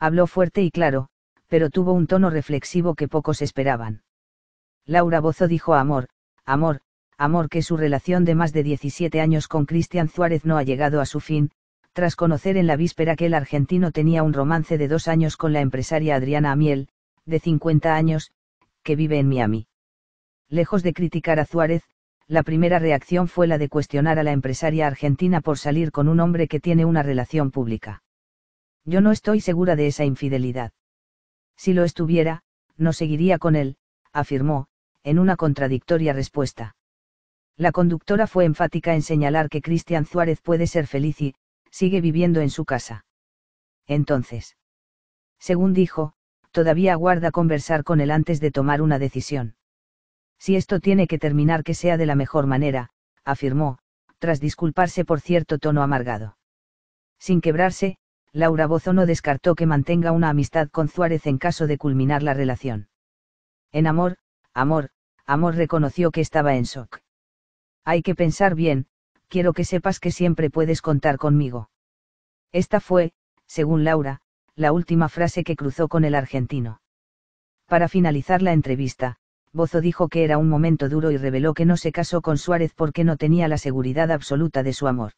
Habló fuerte y claro, pero tuvo un tono reflexivo que pocos esperaban. Laura Bozo dijo a Amor, Amor, Amor que su relación de más de 17 años con Cristian Suárez no ha llegado a su fin, tras conocer en la víspera que el argentino tenía un romance de dos años con la empresaria Adriana Amiel, de 50 años, que vive en Miami. Lejos de criticar a Suárez, la primera reacción fue la de cuestionar a la empresaria argentina por salir con un hombre que tiene una relación pública. Yo no estoy segura de esa infidelidad. Si lo estuviera, no seguiría con él, afirmó, en una contradictoria respuesta. La conductora fue enfática en señalar que Cristian Suárez puede ser feliz y, sigue viviendo en su casa. Entonces. Según dijo, todavía aguarda conversar con él antes de tomar una decisión. Si esto tiene que terminar que sea de la mejor manera, afirmó, tras disculparse por cierto tono amargado. Sin quebrarse, Laura Bozo no descartó que mantenga una amistad con Suárez en caso de culminar la relación. En amor, amor, amor reconoció que estaba en shock. Hay que pensar bien, quiero que sepas que siempre puedes contar conmigo. Esta fue, según Laura, la última frase que cruzó con el argentino. Para finalizar la entrevista, Bozo dijo que era un momento duro y reveló que no se casó con Suárez porque no tenía la seguridad absoluta de su amor.